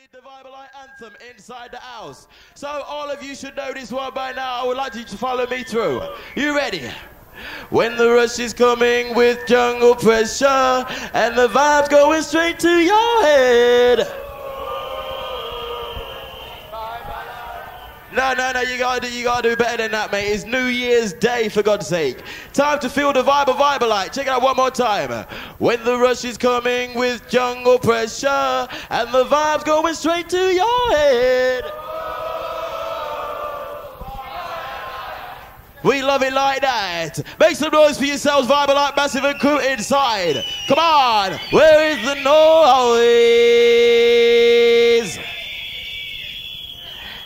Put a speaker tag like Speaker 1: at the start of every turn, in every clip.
Speaker 1: did the Vibealite anthem inside the house. So all of you should know this one by now. I would like you to follow me through. You ready? When the rush is coming with jungle pressure and the vibes going straight to your head. No, no, no, you gotta do, you gotta do better than that, mate. It's New Year's Day, for God's sake. Time to feel the vibe of Vibealite. Check it out one more time. When the rush is coming with jungle pressure and the vibes going straight to your head. We love it like that. Make some noise for yourselves, vibe Vibealite Massive and crew inside. Come on, where is the noise?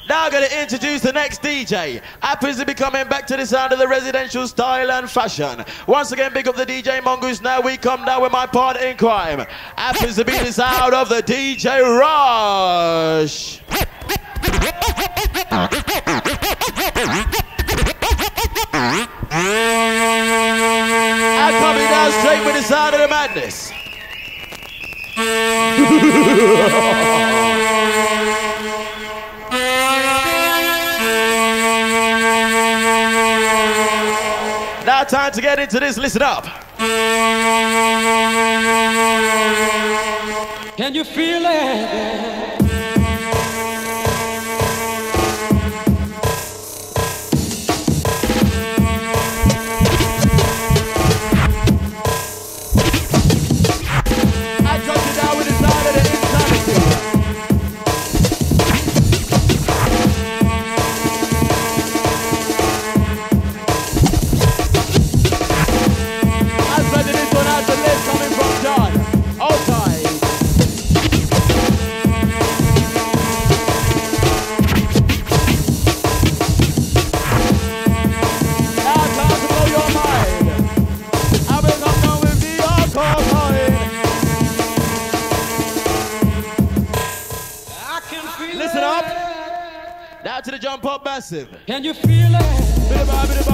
Speaker 1: Now I'm going to introduce the next DJ. Happens to be coming back to the sound of the residential style and fashion. Once again, big up the DJ Mongoose. Now we come down with my partner in crime. Happens to be the sound of the DJ Rush. And coming down straight with the sound of the madness. Time to get into this. Listen up.
Speaker 2: Can you feel it?
Speaker 1: Massive.
Speaker 2: Can you feel it?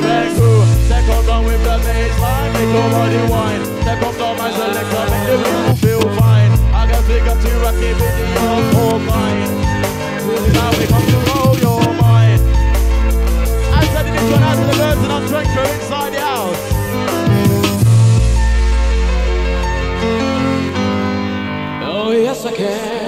Speaker 1: Groove. Take on down with the baseline, make your body wine. Take on down my selector, make the groove feel fine. I got to got to rock it with the young whole mind. This is how we come to roll your mind. I'm sending this one out to the birds and I'm drinker inside the house.
Speaker 2: Oh, yes, I can.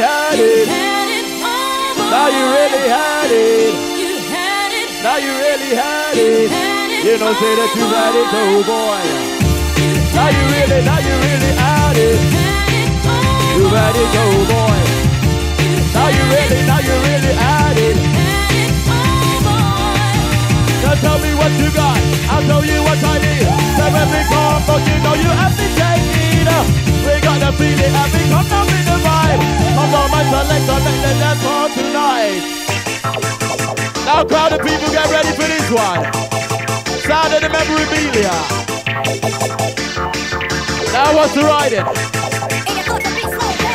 Speaker 1: Had it. Now you really had it. Now you really had it. You know, say that you had it, oh boy. Now you really, now you really had it. You had it, oh boy. Now you really, now you really had it. Tell me what you got. I'll tell you what I need. So we come, but you know you have to take it. We got the feeling and we come down with the vibe. Come on, my selector, make the dance for tonight. Now, crowd of people, get ready for this one. Sound of the memorabilia. Now, what's the riding?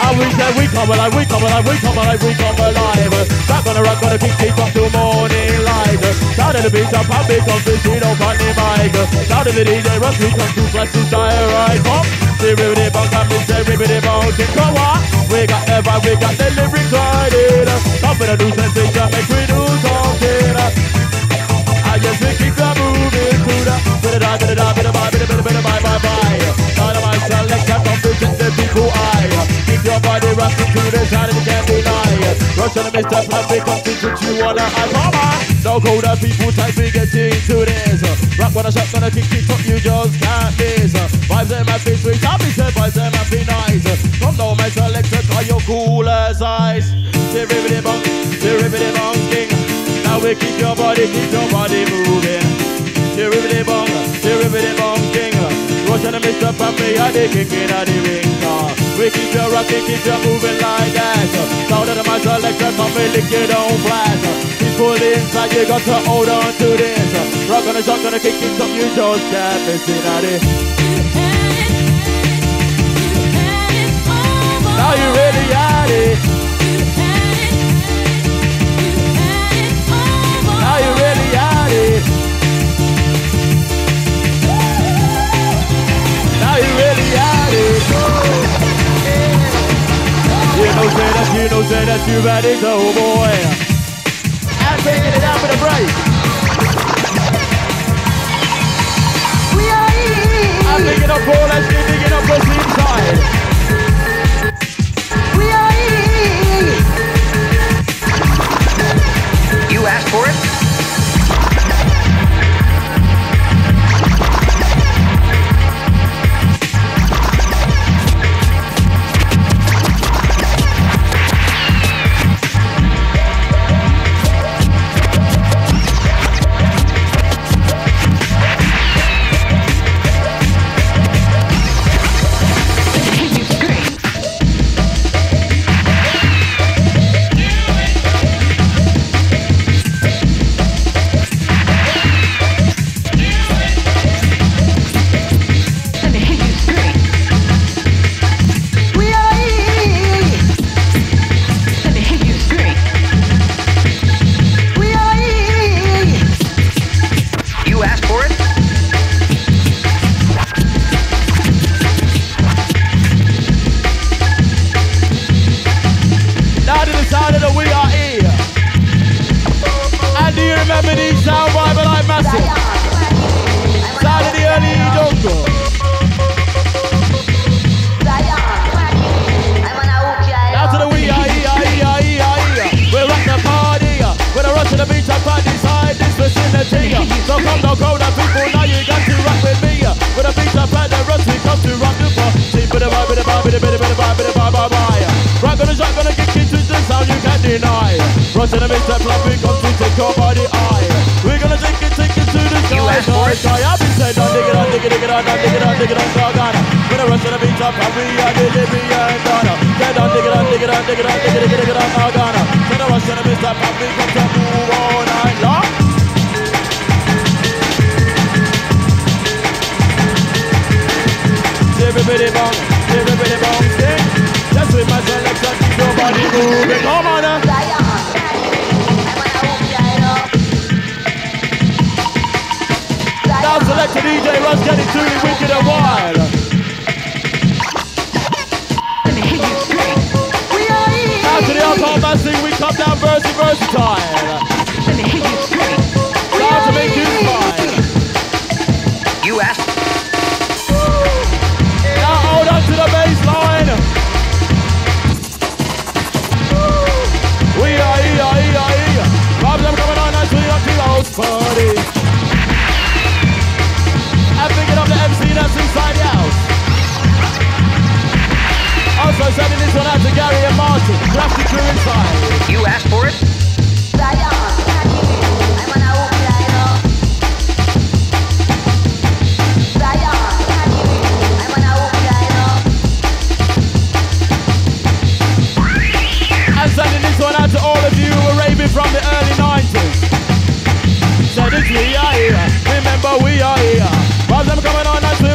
Speaker 1: And we say we come alive, we come alive, we come alive, we come alive. Back gonna rock, gonna kick, keep up till morning light. Sound of the beat up, and big on fishing up on the mic. Sound of the DJ rush, we come to flash this style right. Come, say ribbity bong, come and say ribbity bong. Come on, we got the vibe, we got the lyrics riding. Come for the new sensation, make we do something. I just we keep on moving to the to the to the da, bit of bye, bit of bit of bit of bye, bye, people eye. Keep your body rocking to the side and you can't deny. Rush on the Mr. Perfect, come to what you wanna. Come on. No colder people type we get into this. Rock when I shot, gonna kick it up, you just can't miss. Vibes them have been sweet, be said, vibes them my been nice. Come down, my selector, cause you're cool as ice. Ribbity bong, ribbity bong, king. Now we keep your body, keep your body moving. Ribbity bong, ribbity bong, king. Rush and Mr. Family, are they kicking at the ring? Uh, we keep you rocking, keep you moving like that. Sound of my selector, and lick it on flat. Peaceful inside, you got to hold on to this. Rock on the shot, gonna kick it up, you just can't miss it at it. Now you really had it. You know, say that, you know, say that you had it, oh boy. I'm taking it out for the break. We are I'm digging up all that shit, digging up what's inside.
Speaker 3: We are eating. You
Speaker 4: asked for it?
Speaker 1: Sound you can't deny. Rush to the and club, we come to take your body eye. We're gonna take it, take it to the sky, sky, sky. I've been saying, don't dig it on, dig it, dig it on, don't dig it on, dig it on, dog on. We're the rush to the beach and club, we are the Libyan Ghana. Get down, dig it on, dig it on, dig it on, dig it, dig it, dig it on, dog on. So the rush to the and club, we come to move all night long. Everybody bong, everybody bong, sing. Just with my selection, keep your body moving. Come on, uh. Now select a DJ, Russ, get it truly wicked and wild.
Speaker 3: You
Speaker 1: to the alcohol massing, we come down versatile.
Speaker 3: Let me hear.
Speaker 1: Down to make you smile.
Speaker 4: You asked.
Speaker 1: Now hold on to the bass them coming on as we rock the house party. And picking up the MC that's inside
Speaker 3: the house. Also sending this
Speaker 1: one out to
Speaker 4: Gary and Martin. Grab
Speaker 3: the crew inside. You
Speaker 4: asked for it?
Speaker 1: On. Sending this one out to all of you who are raving from the earth. Said we are here. Remember we are here. Coming on as we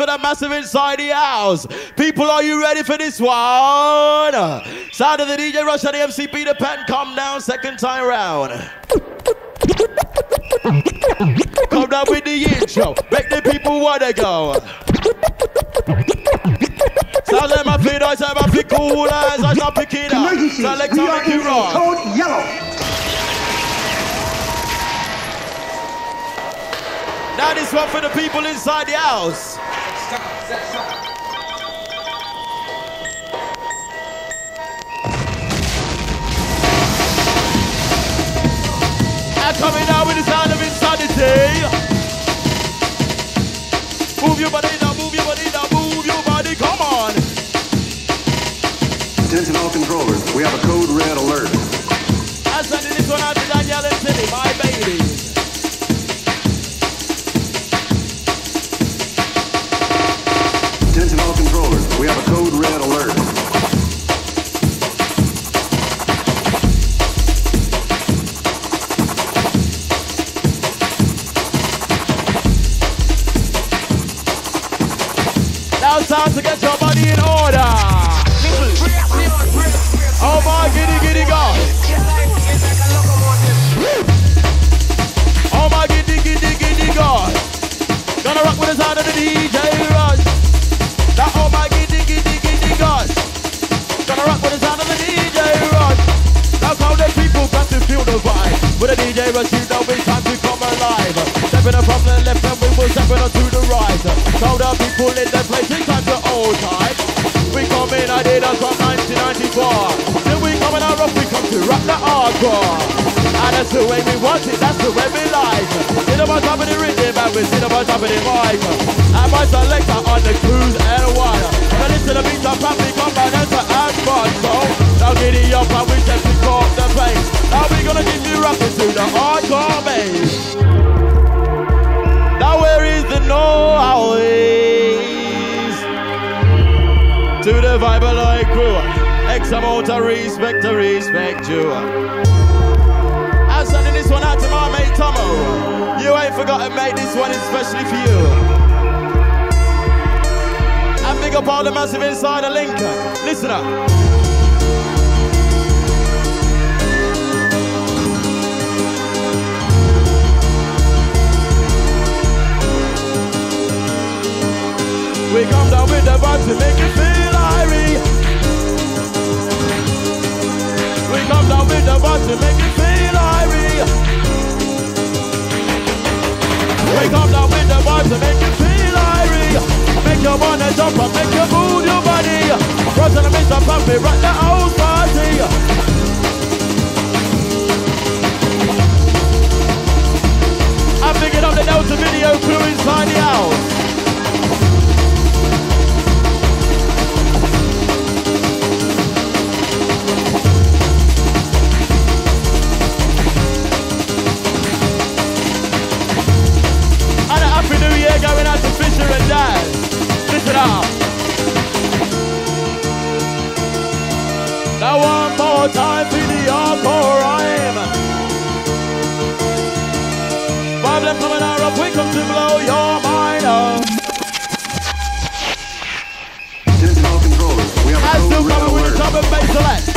Speaker 1: for the massive inside the house. People, are you ready for this one? Sound of the DJ Rush and the MC Peter Pan, come down second time round. Come down with the intro, make the people wanna go. Sound like my feet, I say my feet cool as I start pick it up.
Speaker 5: Emergency.
Speaker 1: Select
Speaker 5: We are in code yellow.
Speaker 1: Now this one for the people inside the house. And coming down with the sound of insanity. Move your body now, move your body now, move your body, come on.
Speaker 6: Attention all controllers, we have a code red alert.
Speaker 1: I'm sending this one out to Danielle and Tilly, my baby. On top of the mic. And my selector on the cruise and wire. Now listen to beats, I'm probably by and fun. So now giddy up and we to caught the bass. Now we gonna keep you rocking to the hardcore bass. Now where is the no always? To the Vibealite crew. X amount of respect to respect you. One out to my mate Tomo. You ain't forgotten, mate. This one is especially for you. And big up all the massive inside of Lincoln. Listen up. We come down with the vibe to make you feel irie. We come down with the vibe to make you feel We come down with the vibes and make you feel irie. Make you wanna jump and make you move your body. Run to the Mr. Pump, we rock the house party. I'm picking up the
Speaker 6: notes Delta video
Speaker 5: crew inside the house. down.
Speaker 4: Now one more time
Speaker 1: for the encore outpouring. Five left coming out up, we come to blow your mind up. As you come with the top of bass select.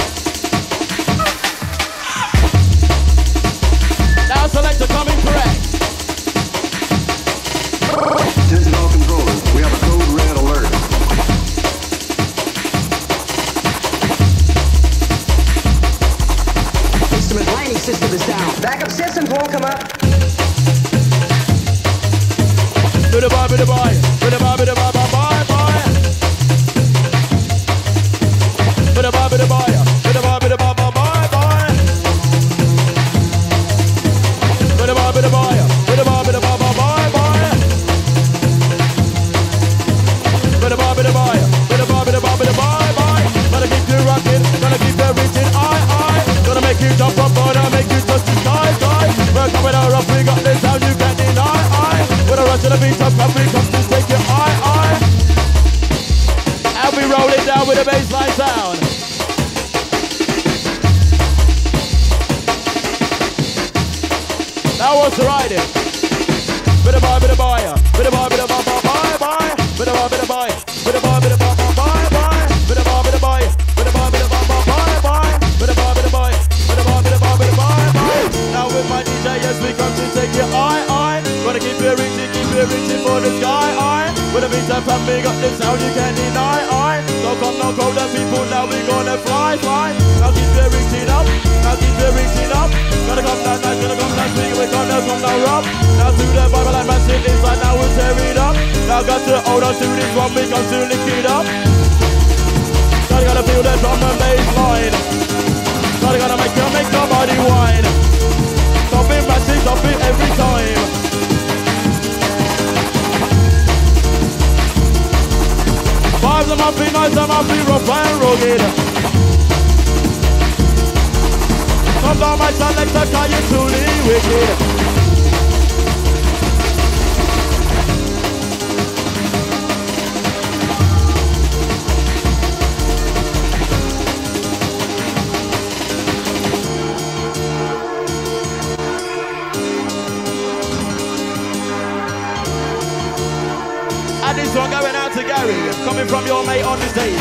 Speaker 1: coming from your mate on the stage.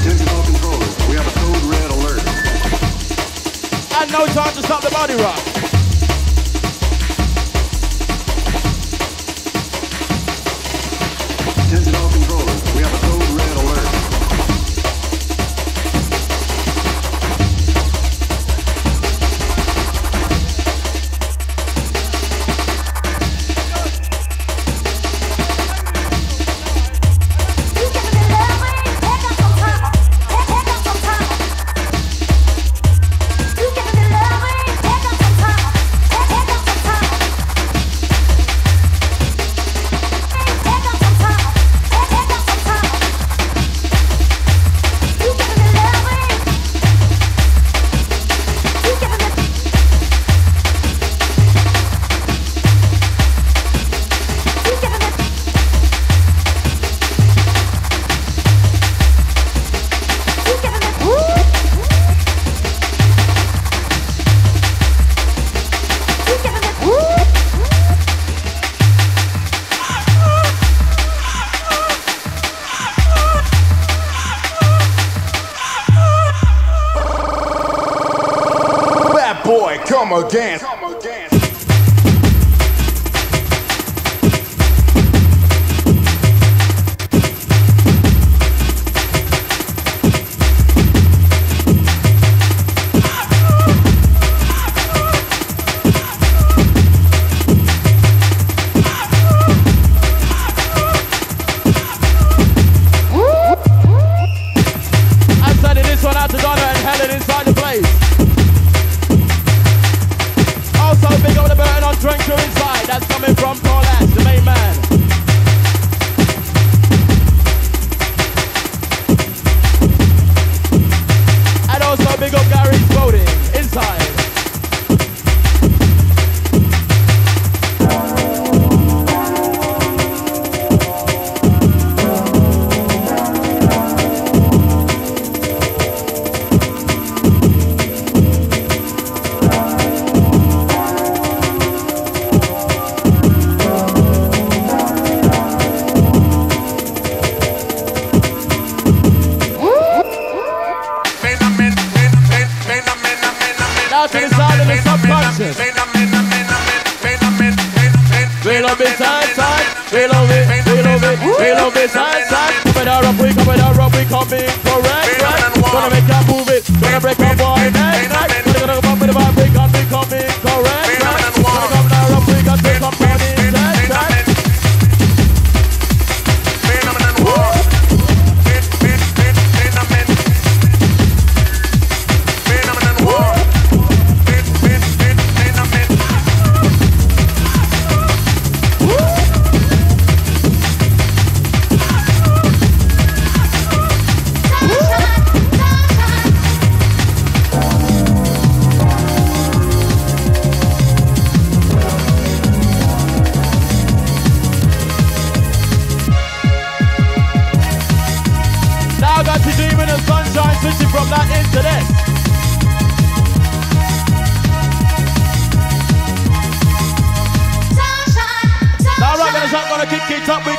Speaker 6: Attention all controllers, we have a code red alert.
Speaker 1: And no time to stop the body rock.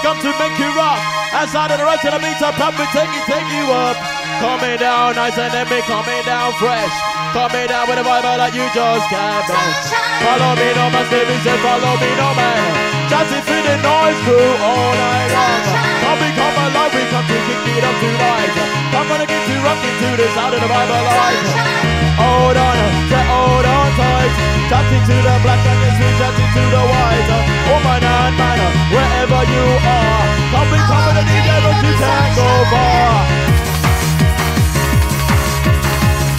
Speaker 1: Come to make you rock. Outside of the rest of the beats, up, we take it, take you up. Coming down nice and then me coming down fresh. Coming down with a vibe that you just can't. Follow me, no man, baby, say follow me, no man. Just if the noise crew all night long. Come we come alive, we come to kick it up tonight. I'm gonna get you rocking to the sound of the Vibealite. Hold on, say hold on tight. Chatting to the black and the sweet, chatting to the white. Oh man and man, wherever you are. Come with the DJ, but you can't.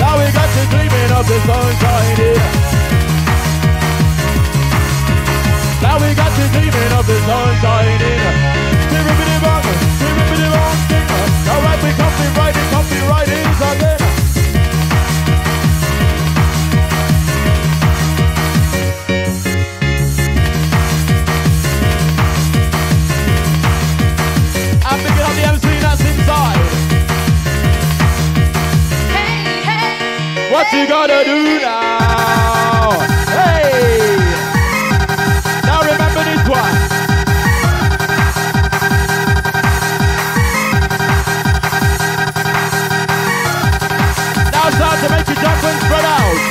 Speaker 1: Now we got the gleaming of the sunshine here. Now we got the gleaming of the sunshine here. Skibbity bong, skibbity bong, skibbity. All right, we come be we come be in again. What you gonna do now? Hey! Now remember this one. Now start to make you jump and spread out.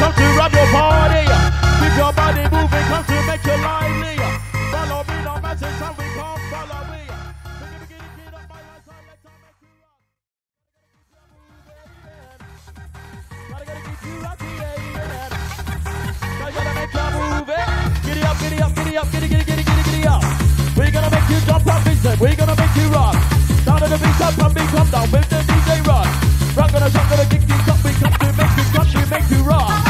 Speaker 1: Come to rob your party. Keep your body moving, come to make you lively. Follow me, no message, how we come, follow me. Up rock. Giddy up, giddy up, giddy up, giddy, giddy, giddy, giddy, up. We're gonna make you jump up, Vincent. We're gonna make you rock. Down to the beat, up, and beat, come down with the DJ rock. Rock gonna shock, gonna kick you up. We come to make you rock, we make you rock.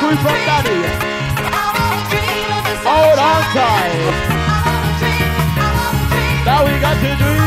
Speaker 1: Crew from Daddy. Hold on tight. Now we got to dream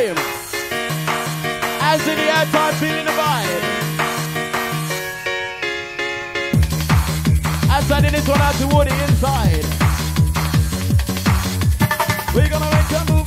Speaker 1: same as in the air, time feeling the vibe. I did this one, out toward the inside. We're gonna make a move.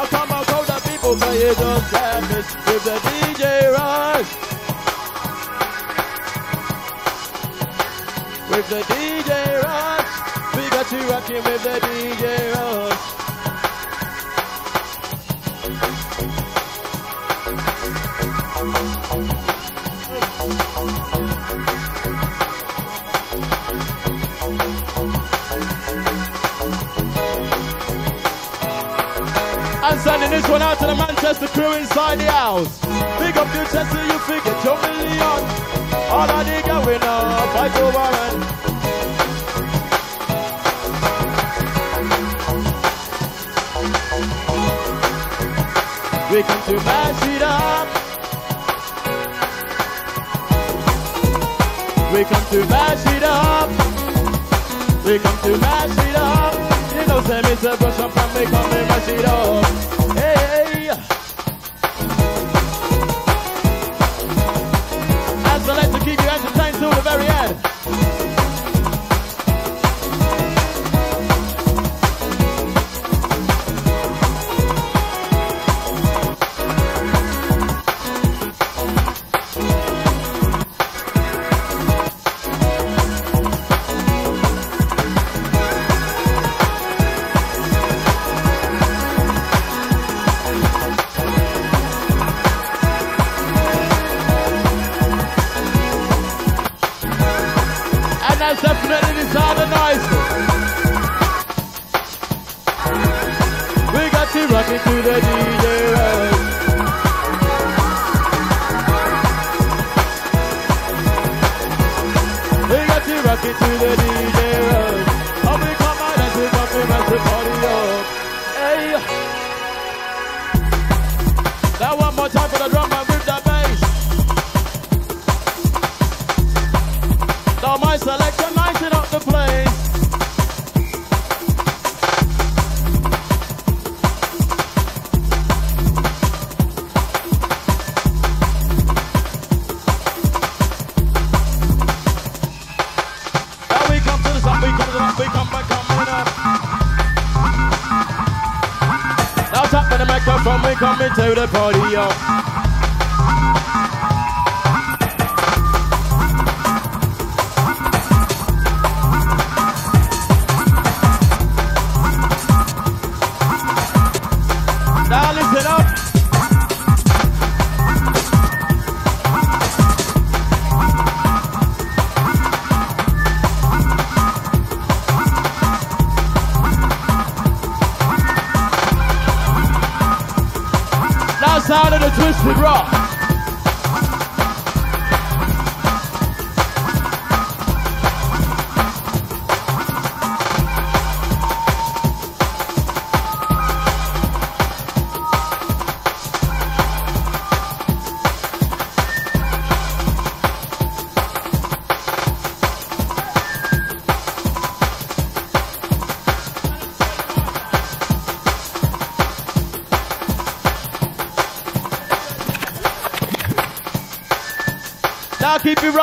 Speaker 1: Now come on, go the people, play it up, damage with the DJ Rush. With the DJ Rush, we got you rocking with the DJ Rush. out to the Manchester crew inside the house. Big up Newcastle, you figure your million. All of the going up, I go Warren. We come to mash it up. We come to mash it up. We come to mash it up. You know, say, Mr. Brush up and we come and mash it up.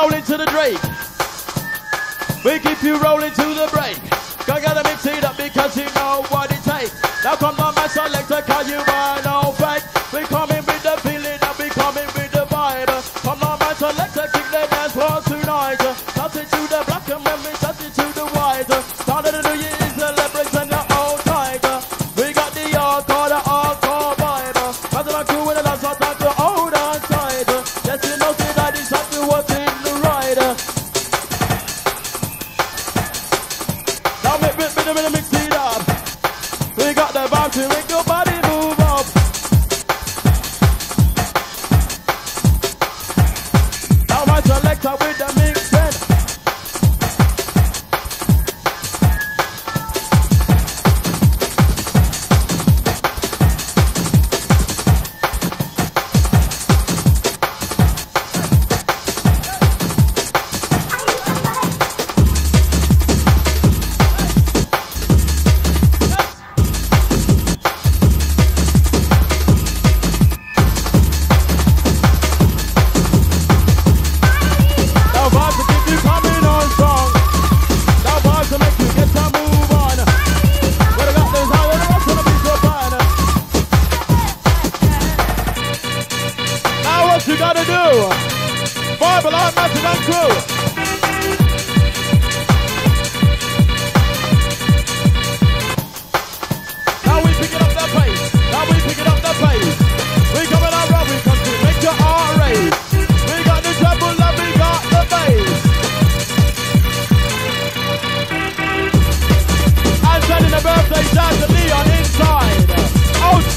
Speaker 1: rolling to the Drake. We keep you rolling to the break. Gotta mix it up because you know what it takes. Now come on, my selector, cause you are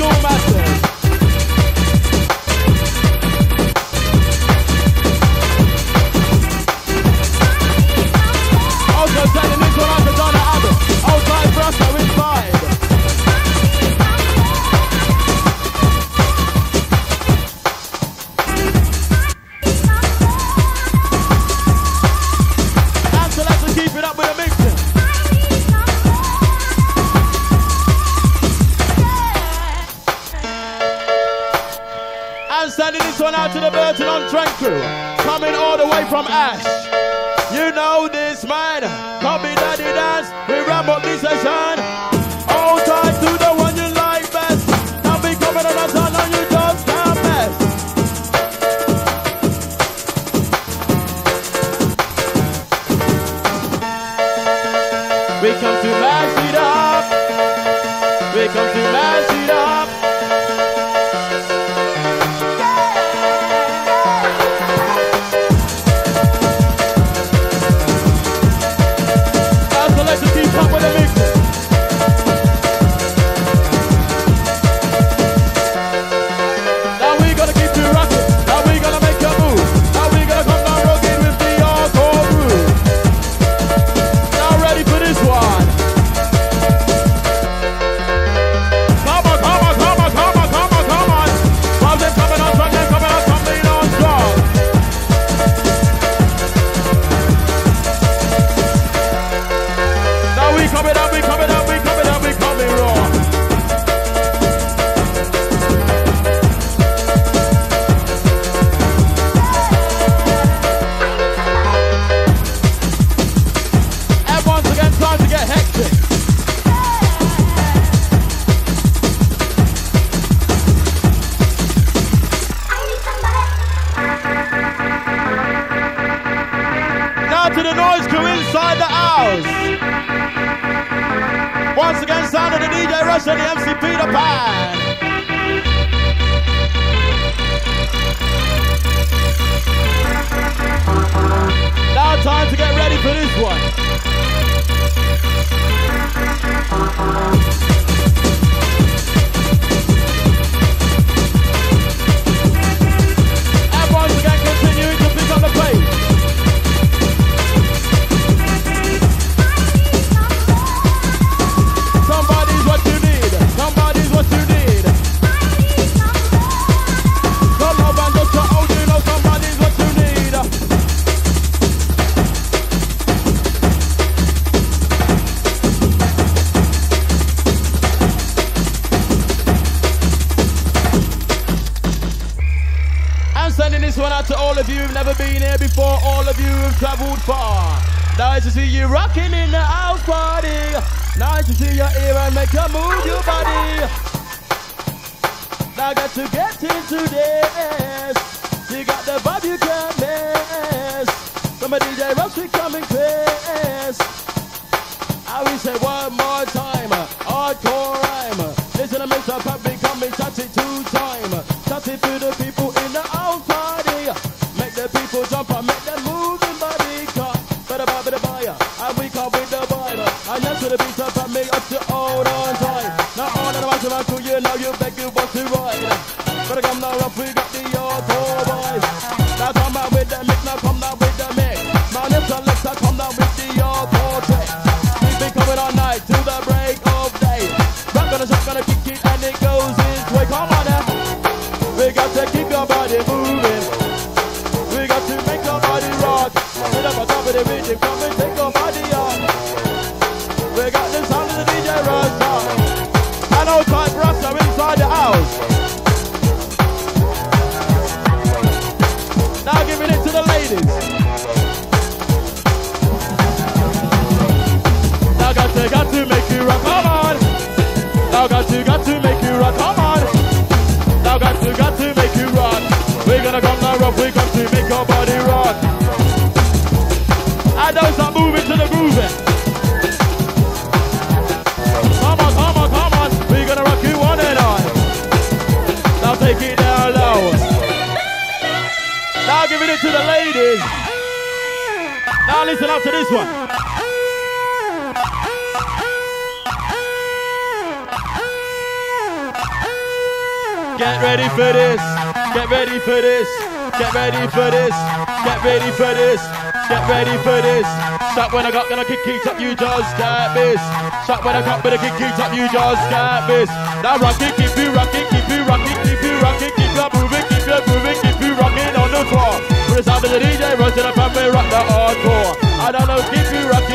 Speaker 1: doing my Now we say one more time, hardcore rhyme. Listen to Mr. Pop becoming chatty two time. Chatty to the people in the out party. Make the people jump and make them move in body. Come, Better buy, better buy, and we come with the vibe. And that's to the beat up and me up to hold on time. Body moving. Up to this one. Get ready for this. Get ready for this. Get ready for this. Get ready for this. Get ready for this. Stop when I got gonna kick it up, you just get this. Stop when I got gonna kick it up, you just get this. Now rock it, keep you rocking, keep you rocking, keep you rocking, keep you moving, keep you moving, keep you rocking on the floor. With the sound of the DJ, run to the pump and rock the hardcore. I don't know, keep you rocking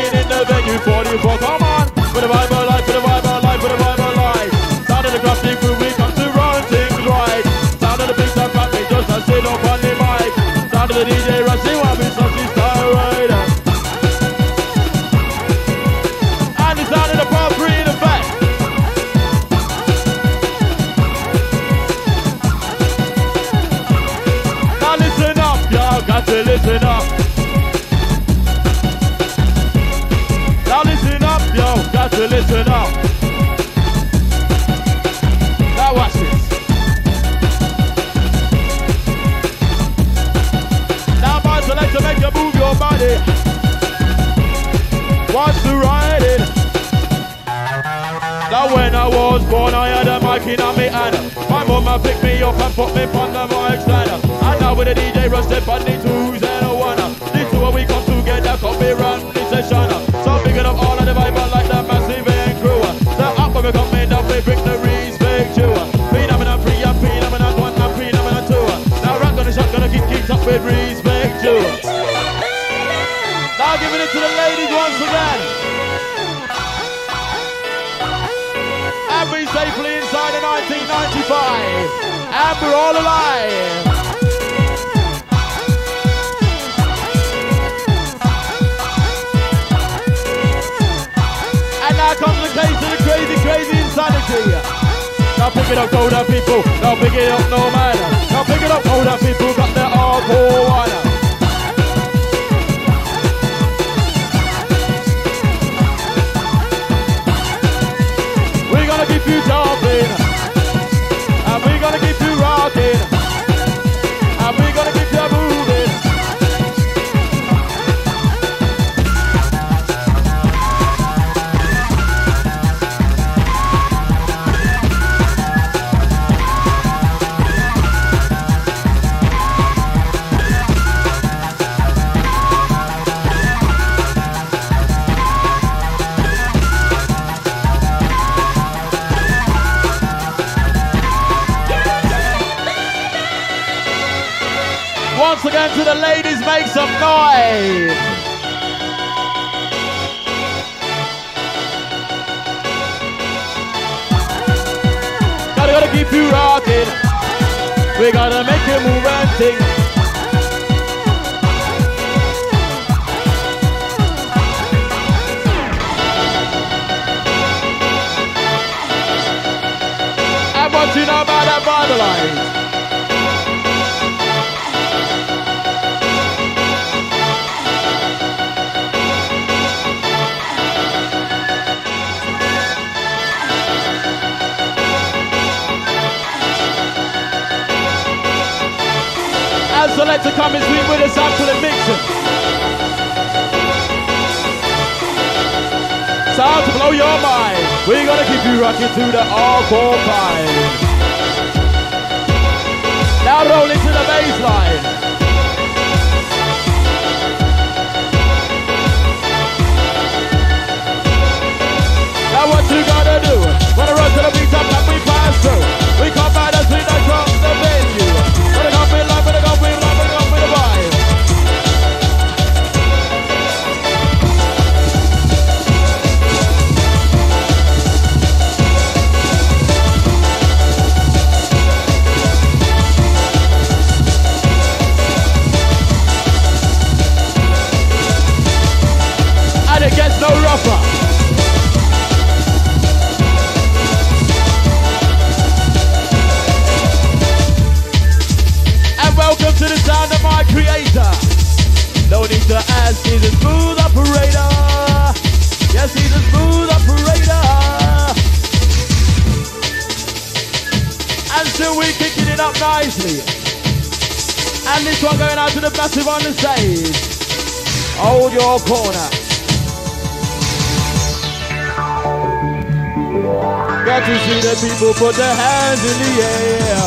Speaker 1: me on the mic. And now with the DJ rush step on the twos and a one. The we come together, come run the session. So big up all of the Vibealite the massive and crew. The up we come in, up we bring the respect to. Phenomenon three and one and phenomenon two. Now rock on the shot, gonna keep kicked up with respect to. Now giving it to the ladies once again. 1995. And we're all alive. And now comes the case of the crazy, crazy insanity. Now pick it up, older people. Now pick it up, no matter. Now pick it up, older people. Got their hardcore one. people put their hands in the air.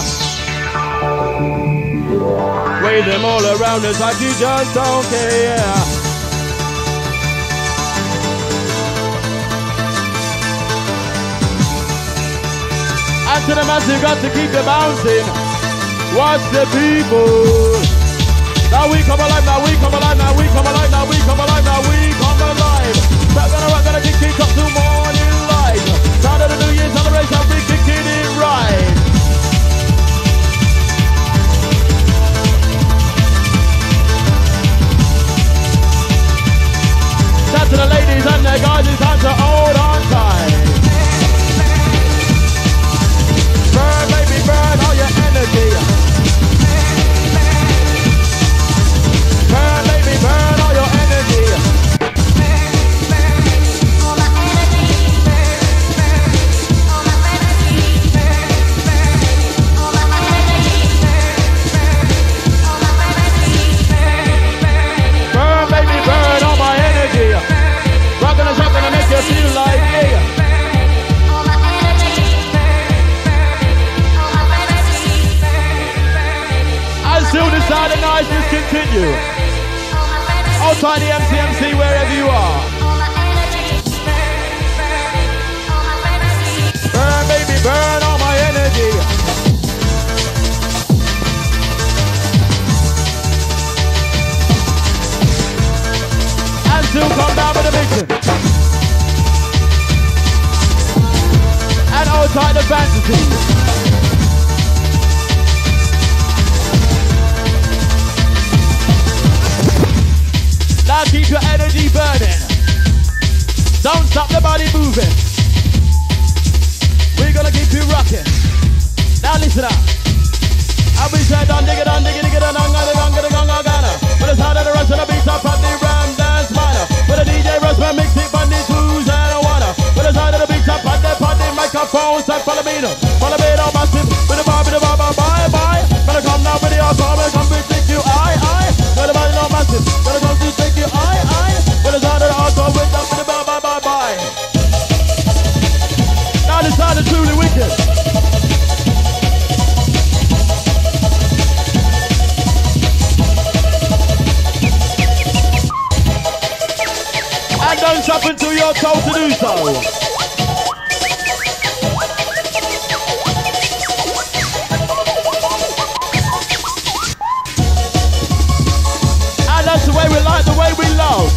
Speaker 1: Wave them all around us like you just don't care. After the mass, you got to keep it bouncing. Watch the people. Now we come alive, now we come alive, now we come alive, now we come alive, now we come alive. Stop gonna rock, gonna kick, kick up to morning light. Sound of the New Year celebration, big wide. Shout to the ladies and their guys, it's time to hold on tight. Burn, baby, burn all your energy. Burn, baby, burn all your energy. the way we like, the way we love.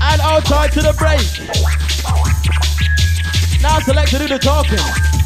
Speaker 1: And I'll tie to the break. Now select to do the talking.